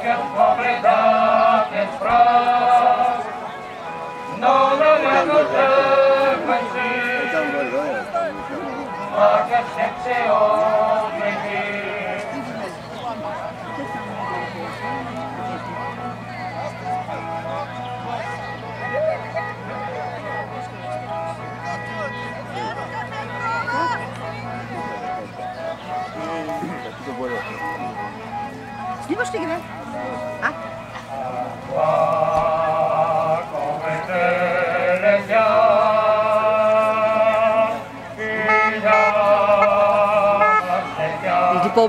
никаква вреда не спра. Но на мягота къщи, мага сердце огнети. Снимаш ли ги, бе? Ah. e dit pas.